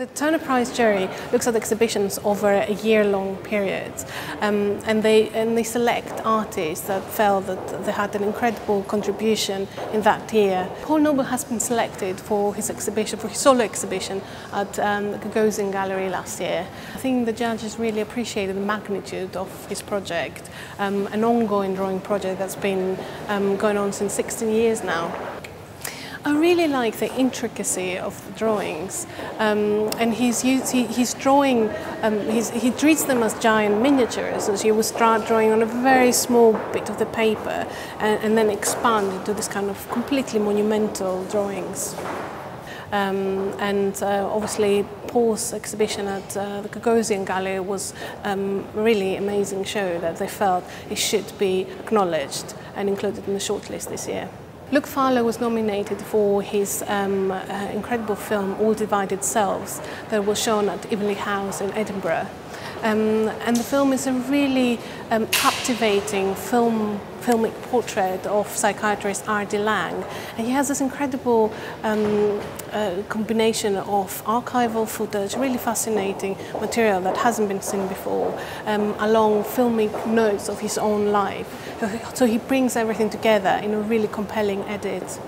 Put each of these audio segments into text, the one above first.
The Turner Prize jury looks at exhibitions over a year-long period, um, and they and they select artists that felt that they had an incredible contribution in that year. Paul Noble has been selected for his exhibition, for his solo exhibition at um, the Gagosian Gallery last year. I think the judges really appreciated the magnitude of his project, um, an ongoing drawing project that's been um, going on since 16 years now. I really like the intricacy of the drawings, um, and he's, used, he, he's drawing. Um, he's, he treats them as giant miniatures, so you will start drawing on a very small bit of the paper, and, and then expand into this kind of completely monumental drawings. Um, and uh, obviously Paul's exhibition at uh, the Gagosian Gallery was um, a really amazing show that they felt it should be acknowledged and included in the shortlist this year. Luke Fowler was nominated for his um, uh, incredible film All Divided Selves that was shown at Inverleith House in Edinburgh. Um, and the film is a really um, captivating film, filmic portrait of psychiatrist R.D. Laing. And he has this incredible um, uh, combination of archival footage, really fascinating material that hasn't been seen before, um, along filmic notes of his own life. So he brings everything together in a really compelling edit.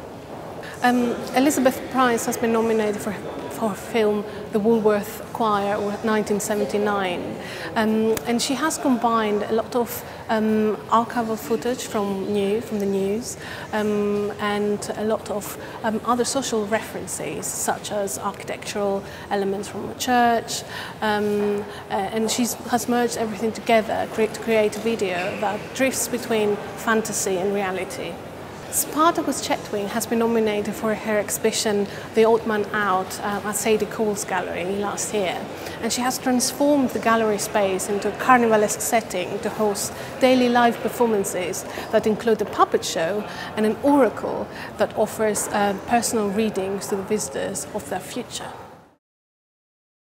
Um, Elizabeth Price has been nominated for for film The Woolworth Choir, 1979. Um, and she has combined a lot of um, archival footage from, new, from the news um, and a lot of um, other social references, such as architectural elements from a church. Um, uh, and she has merged everything together to create a video that drifts between fantasy and reality. Spartacus Chetwynd has been nominated for her exhibition The Odd Man Out uh, at Sadie Coles gallery last year and she has transformed the gallery space into a carnivalesque setting to host daily live performances that include a puppet show and an oracle that offers uh, personal readings to the visitors of their future.